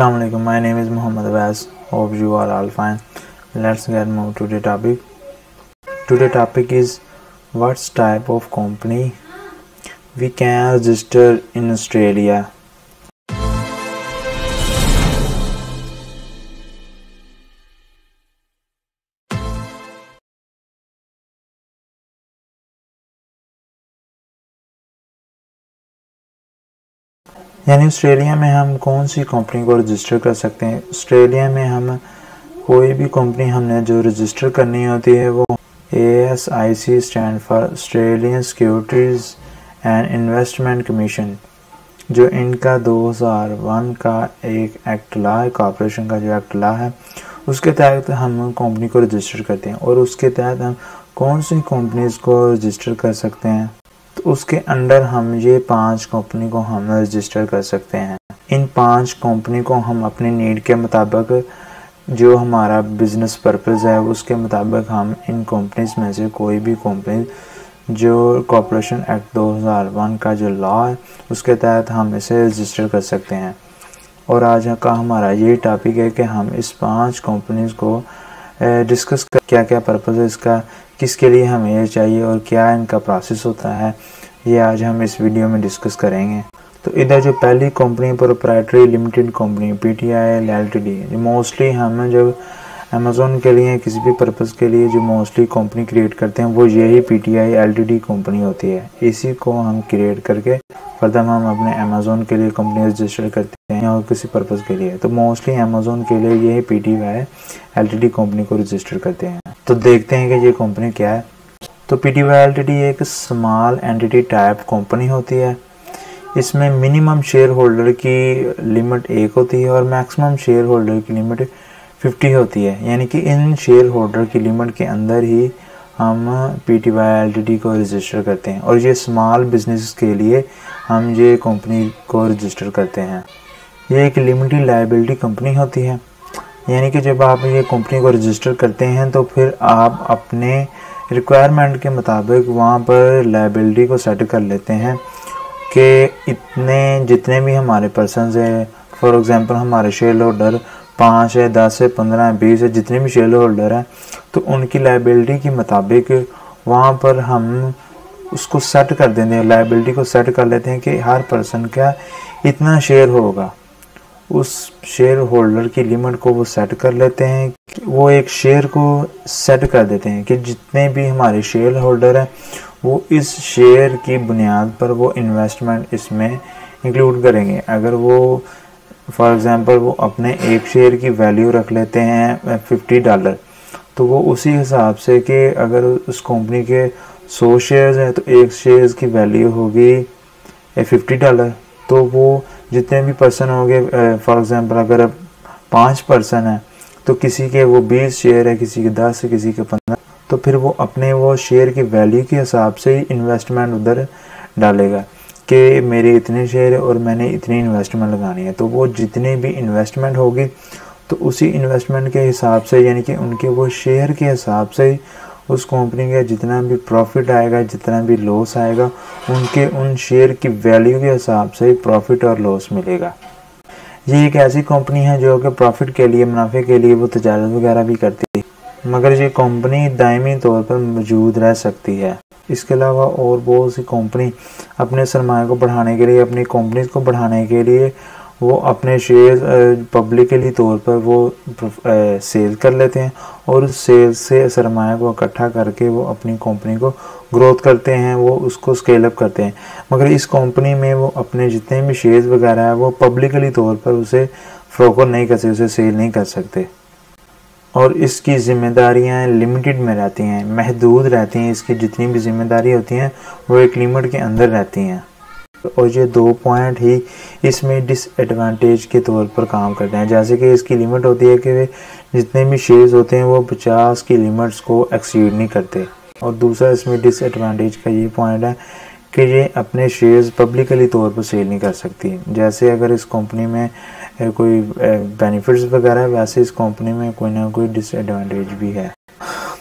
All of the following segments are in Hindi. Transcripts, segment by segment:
Assalamu alaikum. My name is Muhammad Abbas. Hope you are all fine. Let's get move to the topic. Today topic is what type of company we can register in Australia. यानी ऑस्ट्रेलिया में हम कौन सी कंपनी को रजिस्टर कर सकते हैं? ऑस्ट्रेलिया में हम कोई भी कंपनी हमने जो रजिस्टर करनी होती है, वो A S I C stand for Australian Securities and Investment Commission जो इनका 2001 का एक एक्ट ला है कॉरपोरेशन का जो एक्ट ला है, उसके तहत हम कंपनी को रजिस्टर करते हैं और उसके तहत हम कौन सी कंपनीज़ को रजिस्टर कर सकते हैं? तो उसके अंडर हम ये पाँच कंपनी को हम रजिस्टर कर सकते हैं। इन पाँच कंपनी को हम अपनी नीड के मुताबिक जो हमारा बिज़नेस पर्पज़ है, उसके मुताबिक हम इन कंपनीज़ में से कोई भी कंपनी जो कॉरपोरेशन एक्ट 2001 का जो लॉ है, उसके तहत हम इसे रजिस्टर कर सकते हैं। और आज का हमारा ये टॉपिक है कि हम इस पाँच कंपनीज़ को डिस्कस कर क्या क्या पर्पज़ है इसका किसके लिए हमें ये चाहिए और क्या इनका प्रोसेस होता है, ये आज हम इस वीडियो में डिस्कस करेंगे। तो इधर जो पहली company proprietary limited company P T I L L T D mostly हम जब अमेज़ोन के लिए, किसी भी पर्पज़ के लिए जो मोस्टली कंपनी क्रिएट करते हैं, वो यही P T I L T D company होती है। इसी को हम क्रिएट करके फर्दर हम अपने अमेज़ोन के लिए कंपनी रजिस्टर करते हैं और किसी पर्पज़ के लिए। तो मोस्टली अमेज़ोन के लिए ये P T I L company को रजिस्टर करते हैं। तो देखते हैं कि ये कंपनी क्या है। तो P T Y L T D एक स्मॉल एंटिटी टाइप कंपनी होती है। इसमें मिनिमम शेयर होल्डर की लिमिट एक होती है और मैक्सिमम शेयर होल्डर की लिमिट फिफ्टी होती है। यानी कि इन शेयर होल्डर की लिमिट के अंदर ही हम P T Y L T D को रजिस्टर करते हैं। और ये स्मॉल बिज़नेस के लिए हम ये कंपनी को रजिस्टर करते हैं। ये एक लिमिटेड लाइबिलिटी कंपनी होती है। यानी कि जब आप ये कंपनी को रजिस्टर करते हैं तो फिर आप अपने रिक्वायरमेंट के मुताबिक वहाँ पर लाइबिलिटी को सेट कर लेते हैं कि इतने जितने भी हमारे पर्सन है फॉर एग्ज़ाम्पल हमारे शेयर होल्डर पाँच है, दस है, पंद्रह है, बीस है, जितने भी शेयर होल्डर हैं तो उनकी लाइबिलिटी के मुताबिक वहाँ पर हम उसको सेट कर देते हैं लाइबिलिटी को सेट कर लेते हैं कि हर पर्सन का इतना शेयर होगा। उस शेयर होल्डर की लिमिट को वो सेट कर लेते हैं। वो एक शेयर को सेट कर देते हैं कि जितने भी हमारे शेयर होल्डर हैं, वो इस शेयर की बुनियाद पर वो इन्वेस्टमेंट इसमें इंक्लूड करेंगे। अगर वो फॉर एग्ज़ाम्पल वो अपने एक शेयर की वैल्यू रख लेते हैं फिफ्टी डॉलर तो वो उसी हिसाब से कि अगर उस कंपनी के सौ शेयर्स हैं तो एक शेयर्स की वैल्यू होगी फिफ्टी डॉलर तो वो जितने भी पर्सन होंगे फॉर एग्ज़ाम्पल अगर अब पाँच पर्सन है तो किसी के वो बीस शेयर है, किसी के दस किसी के पंद्रह तो फिर वो अपने वो शेयर की वैल्यू के हिसाब से ही इन्वेस्टमेंट उधर डालेगा कि मेरे इतने शेयर है और मैंने इतनी इन्वेस्टमेंट लगानी है। तो वो जितनी भी इन्वेस्टमेंट होगी तो उसी इन्वेस्टमेंट के हिसाब से, यानी कि उनके वो शेयर के हिसाब से ही उस कंपनी का जितना भी प्रॉफिट आएगा, जितना भी लॉस आएगा, उनके, उन शेयर की वैल्यू के हिसाब से प्रॉफिट और लॉस मिलेगा। ये एक ऐसी कंपनी है जो कि प्रॉफिट के लिए, मुनाफे के लिए वो तजारत वगैरह भी करती है। मगर ये कंपनी दायमी तौर पर मौजूद रह सकती है। इसके अलावा और बहुत सी कंपनी अपने सरमाए को बढ़ाने के लिए, अपनी कंपनीज़ को बढ़ाने के लिए वो अपने शेयर पब्लिकली तौर पर वो सेल कर लेते हैं और उस सेल से सरमाया को इकट्ठा करके वो अपनी कंपनी को ग्रोथ करते हैं, वो उसको स्केल अप करते हैं। मगर इस कंपनी में वो अपने जितने भी शेयर्स वगैरह हैं, वो पब्लिकली तौर पर उसे फ्रोकर नहीं कर सकते, उसे सेल नहीं कर सकते। और इसकी ज़िम्मेदारियाँ लिमिटेड में रहती हैं, महदूद रहती हैं, इसकी जितनी भी ज़िम्मेदारी होती हैं, वो एक लिमिट के अंदर रहती हैं। और ये दो पॉइंट ही इसमें डिसएडवांटेज के तौर पर काम करते हैं। जैसे कि इसकी लिमिट होती है कि जितने भी शेयर्स होते हैं, वो 50 की लिमिट्स को एक्सीड नहीं करते। और दूसरा इसमें डिसएडवांटेज का ये पॉइंट है कि ये अपने शेयर्स पब्लिकली तौर पर सेल नहीं कर सकती। जैसे अगर इस कंपनी में कोई बेनिफिट्स वगैरह, वैसे इस कंपनी में कोई ना कोई डिसएडवांटेज भी है।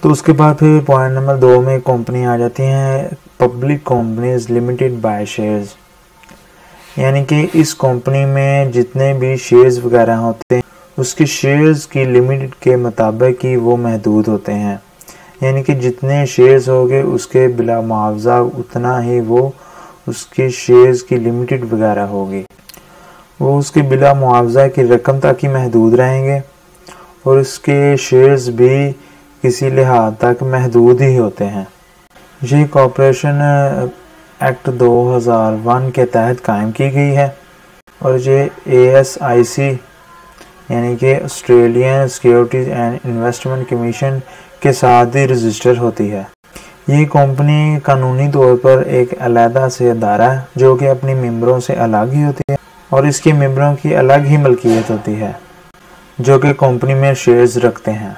तो उसके बाद फिर पॉइंट नंबर दो में कंपनी आ जाती हैं public companies limited by shares यानी कि इस कंपनी में जितने भी शेयर्स वगैरह होते हैं, उसके शेयर्स की लिमिट के मुताबिक ही वो महदूद होते हैं। यानी कि जितने शेयर्स होंगे, उसके बिला मुआवजा उतना ही वो उसके शेयर्स की लिमिटेड वगैरह होगी। वो उसके बिला मुआवजा की रकम तक ही महदूद रहेंगे और उसके शेयर्स भी किसी लिहाज तक महदूद ही होते हैं। ये कॉपरेशन एक्ट 2001 के तहत कायम की गई है और ये ए एस आई सी यानी कि Australian Securities and Investment Commission के साथ ही रजिस्टर होती है। ये कंपनी कानूनी तौर पर एक अलहदा से अदारा है, जो कि अपनी मेम्बरों से अलग ही होती है और इसके मेम्बरों की अलग ही मलकियत होती है, जो कि कंपनी में शेयर्स रखते हैं।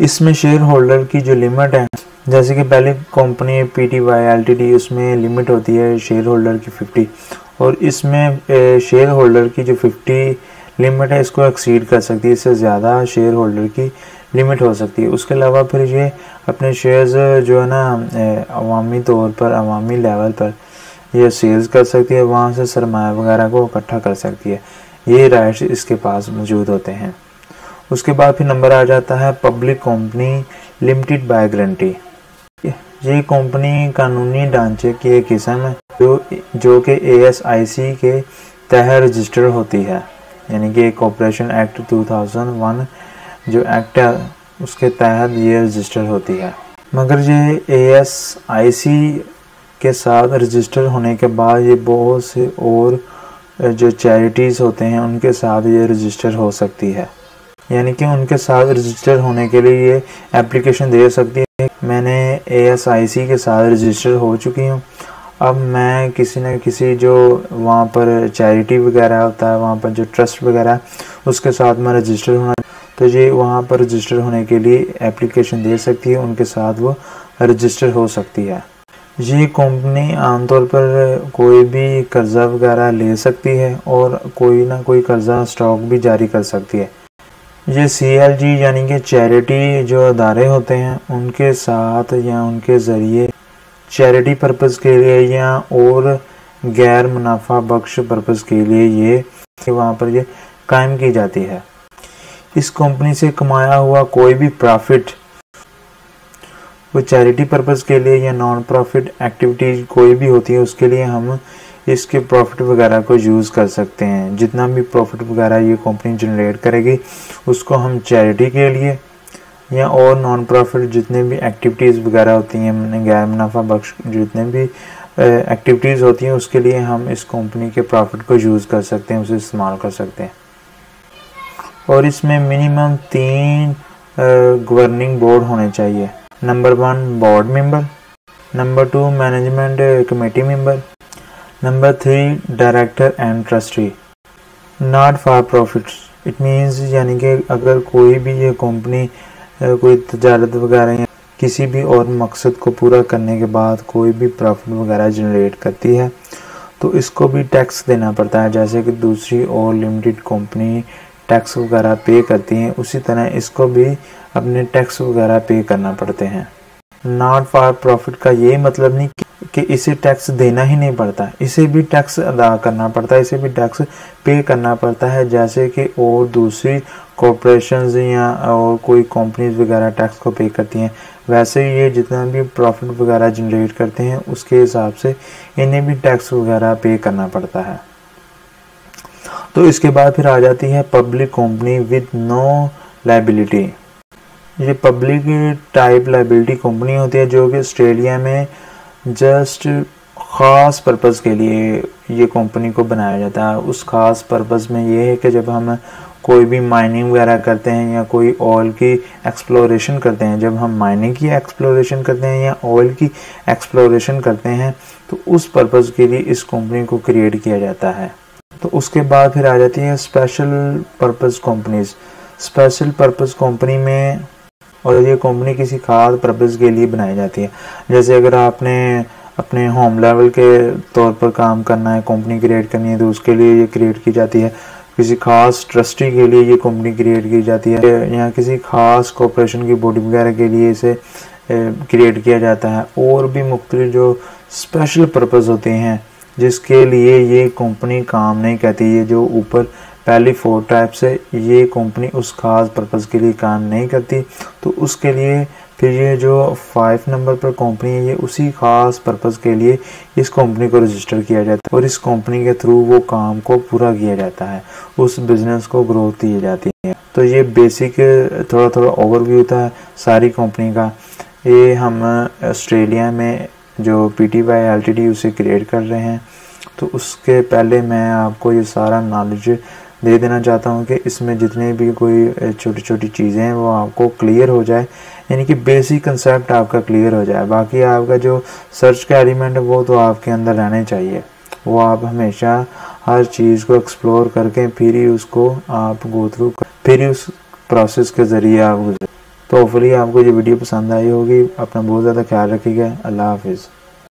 इसमें शेयर होल्डर की जो लिमिट है जैसे कि पहले company P T Y L T D उसमें लिमिट होती है शेयर होल्डर की फिफ्टी और इसमें शेयर होल्डर की जो फिफ्टी लिमिट है, इसको एक्सीड कर सकती है। इससे ज़्यादा शेयर होल्डर की लिमिट हो सकती है। उसके अलावा फिर ये अपने शेयर्स जो है ना अवामी तौर पर, अवामी लेवल पर ये सेल्स कर सकती है। वहाँ से सरमाया वगैरह को इकट्ठा कर सकती है। ये राइट्स इसके पास मौजूद होते हैं। उसके बाद फिर नंबर आ जाता है public company limited by guarantee ये कंपनी कानूनी ढांचे की एक किस्म है, जो जो कि एएसआईसी के तहत रजिस्टर होती है। यानी कि कॉपरेशन एक्ट 2001 जो एक्ट है, उसके तहत ये रजिस्टर होती है। मगर ये ए के साथ रजिस्टर होने के बाद ये बहुत से और, जो चैरिटीज़ होते हैं, उनके साथ ये रजिस्टर हो सकती है। यानी कि उनके साथ रजिस्टर होने के लिए ये एप्लीकेशन दे सकती है। मैंने एएसआईसी के साथ रजिस्टर हो चुकी हूँ। अब मैं किसी न किसी जो वहाँ पर चैरिटी वगैरह होता है, वहाँ पर जो ट्रस्ट वगैरह उसके साथ मैं रजिस्टर होना तो ये वहाँ पर रजिस्टर होने के लिए एप्लीकेशन दे सकती है, उनके साथ वो रजिस्टर हो सकती है। ये कंपनी आमतौर पर कोई भी कर्ज़ा वगैरह ले सकती है और कोई ना कोई कर्ज़ा स्टॉक भी जारी कर सकती है। ये सी एल जी यानी कि चैरिटी जो अदारे होते हैं, उनके साथ या उनके ज़रिए चैरिटी पर्पज़ के लिए या और गैर मुनाफा बख्श पर्पज़ के लिए ये वहाँ पर ये कायम की जाती है। इस कंपनी से कमाया हुआ कोई भी प्रॉफिट वो चैरिटी पर्पज़ के लिए या नॉन प्रॉफिट एक्टिविटीज़ कोई भी होती है, उसके लिए हम इसके प्रॉफिट वगैरह को यूज़ कर सकते हैं। जितना भी प्रॉफिट वगैरह ये कंपनी जनरेट करेगी, उसको हम चैरिटी के लिए या और नॉन प्रॉफिट जितने भी एक्टिविटीज़ वगैरह होती हैं गैर मुनाफा बख्श जितने भी एक्टिविटीज़ होती हैं, उसके लिए हम इस कंपनी के प्रॉफिट को यूज़ कर सकते हैं, उसे इस्तेमाल कर सकते हैं। और इसमें मिनिमम तीन गवर्निंग बोर्ड होने चाहिए। Number one board member number two management committee member number three director and trustee not for profits it means यानी कि अगर कोई भी ये कंपनी कोई तजारत वगैरह या किसी भी और मकसद को पूरा करने के बाद कोई भी प्रॉफिट वगैरह जनरेट करती है तो इसको भी टैक्स देना पड़ता है। जैसे कि दूसरी और लिमिटेड कंपनी टैक्स वगैरह पे करती हैं, उसी तरह इसको भी अपने टैक्स वगैरह पे करना पड़ते हैं। नॉट फॉर प्रॉफिट का ये मतलब नहीं कि इसे टैक्स देना ही नहीं पड़ता। इसे भी टैक्स अदा करना पड़ता है इसे भी टैक्स पे करना पड़ता है। जैसे कि और दूसरी कॉरपोरेशन या और कोई कंपनीज़ वगैरह टैक्स को पे करती हैं, वैसे ये जितना भी प्रॉफिट वगैरह जनरेट करते हैं, उसके हिसाब से इन्हें भी टैक्स वगैरह पे करना पड़ता है। तो इसके बाद फिर आ जाती है public company with no liability ये पब्लिक टाइप लाइबिलिटी कंपनी होती है जो कि ऑस्ट्रेलिया में जस्ट ख़ास पर्पज़ के लिए ये कंपनी को बनाया जाता है। उस ख़ास पर्पज़ में ये है कि जब हम कोई भी माइनिंग वगैरह करते हैं या कोई ऑयल की एक्सप्लोरेशन करते हैं, जब हम माइनिंग की एक्सप्लोरेशन करते हैं या ऑयल की एक्सप्लोरेशन करते हैं तो उस पर्पज़ के लिए इस कंपनी को क्रिएट किया जाता है। तो उसके बाद फिर आ जाती है special purpose companies special purpose company में और ये कंपनी किसी खास पर्पज़ के लिए बनाई जाती है। जैसे अगर आपने अपने होम लेवल के तौर पर काम करना है कंपनी क्रिएट करनी है तो उसके लिए ये क्रिएट की जाती है। किसी खास ट्रस्टी के लिए ये कंपनी क्रिएट की जाती है। या किसी खास कॉपरेशन की बॉडी वगैरह के लिए इसे क्रिएट किया जाता है। और भी मुख्तलि जो स्पेशल पर्पज़ होते हैं, जिसके लिए ये कंपनी काम नहीं करती, ये जो ऊपर पहली फोर टाइप से ये कंपनी उस खास पर्पज़ के लिए काम नहीं करती। तो उसके लिए फिर ये जो फाइव नंबर पर कंपनी है, ये उसी खास पर्पज़ के लिए इस कंपनी को रजिस्टर किया जाता है और इस कंपनी के थ्रू वो काम को पूरा किया जाता है। उस बिज़नेस को ग्रोथ दी जाती है। तो ये बेसिक थोड़ा थोड़ा ओवरव्यू था सारी कंपनी का। ये हम ऑस्ट्रेलिया में जो P T Y L T D उसे क्रिएट कर रहे हैं। तो उसके पहले मैं आपको ये सारा नॉलेज दे देना चाहता हूँ कि इसमें जितने भी कोई छोटी छोटी चीज़ें हैं, वो आपको क्लियर हो जाए। यानी कि बेसिक कंसेप्ट आपका क्लियर हो जाए। बाकी आपका जो सर्च का एलिमेंट है, वो तो आपके अंदर रहने चाहिए। वो आप हमेशा हर चीज़ को एक्सप्लोर करके फिर ही उसको आप गो थ्रू फिर उस प्रोसेस के ज़रिए आप गुजरे। तो होपफुली आपको ये वीडियो पसंद आई होगी। अपना बहुत ज़्यादा ख्याल रखिएगा। अल्लाह हाफिज़।